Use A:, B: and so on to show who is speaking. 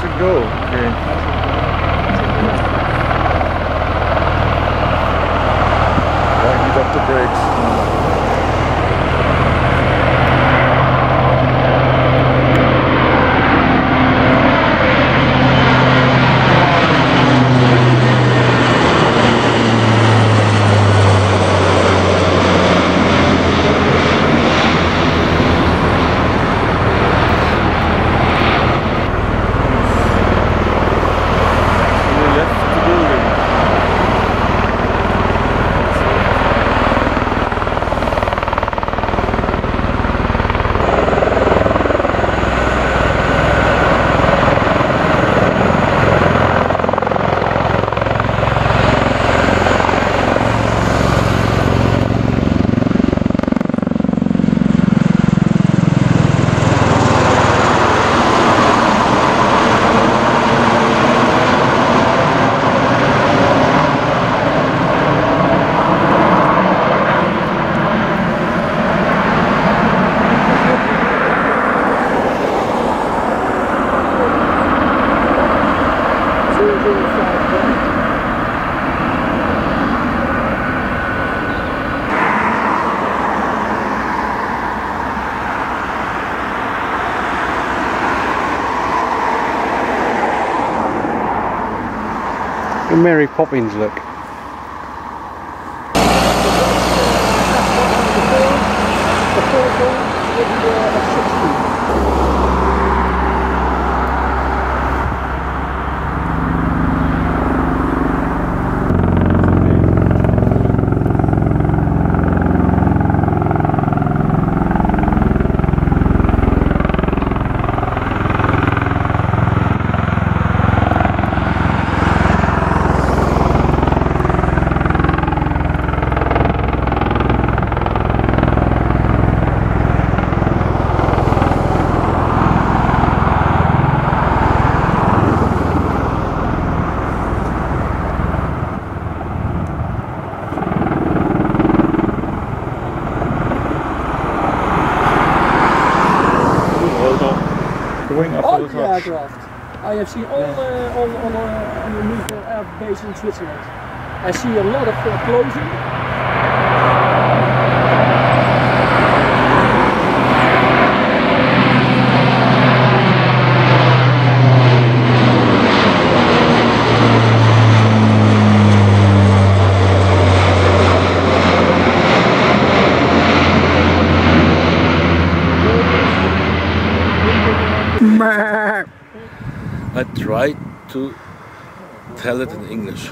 A: Touch go. Okay.
B: Mary Poppins look.
C: Aircraft. I have seen all uh, all all uh, on the naval air base in Switzerland. I see a lot of uh, closing.
D: I tried to tell it in English.